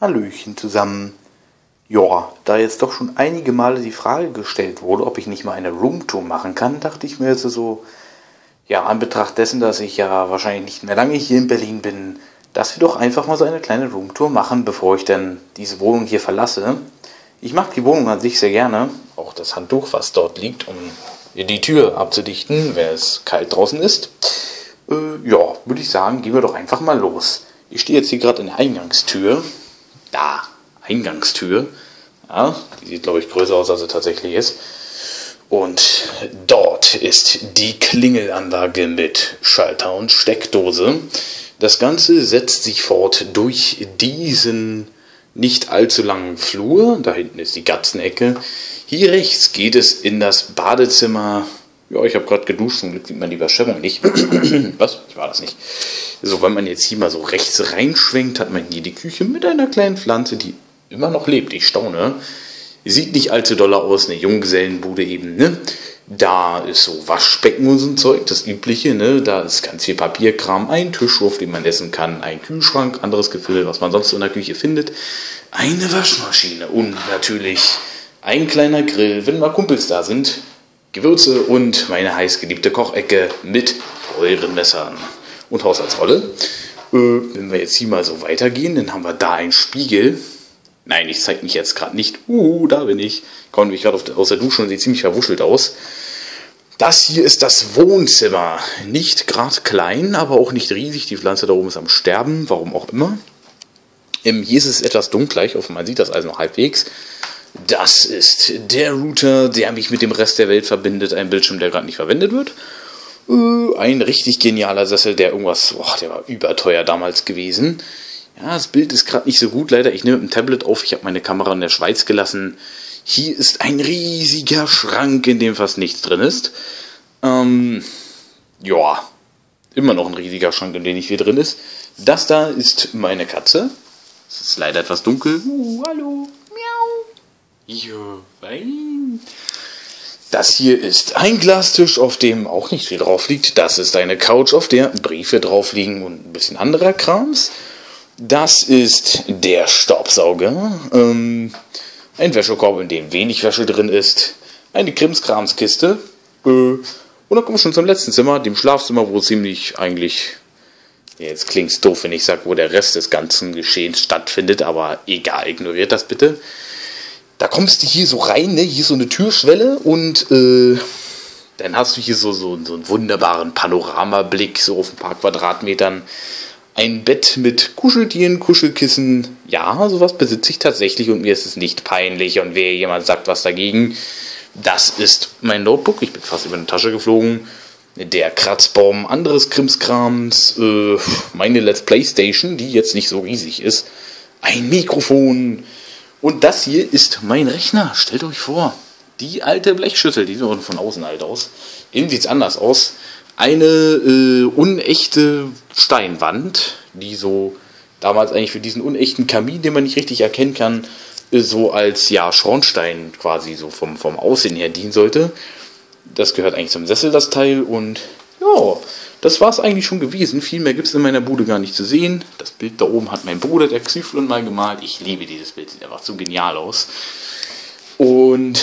Hallöchen zusammen. Ja, da jetzt doch schon einige Male die Frage gestellt wurde, ob ich nicht mal eine Roomtour machen kann, dachte ich mir jetzt so, ja, an Betracht dessen, dass ich ja wahrscheinlich nicht mehr lange hier in Berlin bin, dass wir doch einfach mal so eine kleine Roomtour machen, bevor ich dann diese Wohnung hier verlasse. Ich mag die Wohnung an sich sehr gerne, auch das Handtuch, was dort liegt, um die Tür abzudichten, wenn es kalt draußen ist. Äh, ja, würde ich sagen, gehen wir doch einfach mal los. Ich stehe jetzt hier gerade in der Eingangstür da, Eingangstür. Ja, die sieht, glaube ich, größer aus, als sie tatsächlich ist. Und dort ist die Klingelanlage mit Schalter und Steckdose. Das Ganze setzt sich fort durch diesen nicht allzu langen Flur. Da hinten ist die Gatzenecke. Hier rechts geht es in das Badezimmer. Ja, ich habe gerade geduscht, zum Glück sieht man die Überschwemmung nicht. Was? Ich war das nicht. So, wenn man jetzt hier mal so rechts reinschwenkt, hat man hier die Küche mit einer kleinen Pflanze, die immer noch lebt. Ich staune. Sieht nicht allzu doll aus, eine Junggesellenbude eben, ne? Da ist so Waschbecken und so ein Zeug, das übliche, ne? Da ist ganz viel Papierkram, ein Tisch, auf dem man essen kann, ein Kühlschrank, anderes Gefühl, was man sonst in der Küche findet, eine Waschmaschine und natürlich ein kleiner Grill, wenn mal Kumpels da sind, Gewürze und meine heißgeliebte Kochecke mit euren Messern und Haushaltsrolle. Äh, wenn wir jetzt hier mal so weitergehen, dann haben wir da einen Spiegel. Nein, ich zeige mich jetzt gerade nicht. Uh, da bin ich. Komme nämlich gerade aus der Dusche und sieht ziemlich verwuschelt aus. Das hier ist das Wohnzimmer. Nicht gerade klein, aber auch nicht riesig. Die Pflanze da oben ist am Sterben, warum auch immer. Ähm, hier ist es etwas dunkler. Ich hoffe, man sieht das also noch halbwegs. Das ist der Router, der mich mit dem Rest der Welt verbindet. Ein Bildschirm, der gerade nicht verwendet wird. Äh, ein richtig genialer Sessel, der irgendwas, boah, der war überteuer damals gewesen. Ja, das Bild ist gerade nicht so gut, leider. Ich nehme mit dem Tablet auf. Ich habe meine Kamera in der Schweiz gelassen. Hier ist ein riesiger Schrank, in dem fast nichts drin ist. Ähm, ja, immer noch ein riesiger Schrank, in dem nicht viel drin ist. Das da ist meine Katze. Es ist leider etwas dunkel. Uh, hallo. Fein. Das hier ist ein Glastisch, auf dem auch nicht viel drauf liegt. Das ist eine Couch, auf der Briefe drauf liegen und ein bisschen anderer Krams. Das ist der Staubsauger. Ähm, ein Wäschekorb, in dem wenig Wäsche drin ist. Eine Krimskramskiste. Äh, und dann kommen wir schon zum letzten Zimmer, dem Schlafzimmer, wo ziemlich eigentlich. Jetzt klingt's doof, wenn ich sage, wo der Rest des ganzen Geschehens stattfindet, aber egal, ignoriert das bitte da kommst du hier so rein, ne? hier ist so eine Türschwelle und äh, dann hast du hier so, so, so einen wunderbaren Panoramablick, so auf ein paar Quadratmetern. Ein Bett mit Kuscheltieren, Kuschelkissen. Ja, sowas besitze ich tatsächlich und mir ist es nicht peinlich. Und wer jemand sagt was dagegen, das ist mein Notebook. Ich bin fast über eine Tasche geflogen. Der Kratzbaum anderes Krimskrams. Äh, meine Let's Play Station, die jetzt nicht so riesig ist. Ein Mikrofon und das hier ist mein Rechner. Stellt euch vor, die alte Blechschüssel, die sieht von außen alt aus. Innen sieht es anders aus. Eine äh, unechte Steinwand, die so damals eigentlich für diesen unechten Kamin, den man nicht richtig erkennen kann, äh, so als ja Schornstein quasi so vom, vom Aussehen her dienen sollte. Das gehört eigentlich zum Sessel, das Teil. Und ja, das war es eigentlich schon gewesen. Viel mehr gibt es in meiner Bude gar nicht zu sehen. Das Bild da oben hat mein Bruder, der Xyphlon, mal gemalt. Ich liebe dieses Bild, sieht einfach so genial aus. Und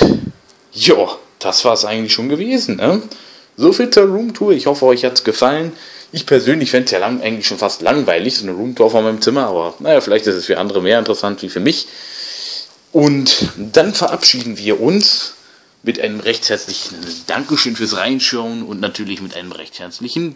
ja, das war es eigentlich schon gewesen. Ne? So viel zur Roomtour. Ich hoffe, euch hat es gefallen. Ich persönlich fände es ja lang, eigentlich schon fast langweilig, so eine Roomtour von meinem Zimmer, aber naja, vielleicht ist es für andere mehr interessant wie für mich. Und dann verabschieden wir uns mit einem recht herzlichen Dankeschön fürs Reinschauen und natürlich mit einem recht herzlichen